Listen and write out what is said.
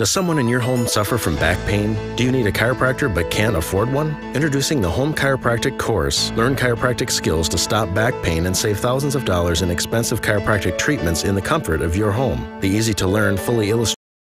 Does someone in your home suffer from back pain? Do you need a chiropractor but can't afford one? Introducing the Home Chiropractic Course. Learn chiropractic skills to stop back pain and save thousands of dollars in expensive chiropractic treatments in the comfort of your home. The easy to learn, fully illustrated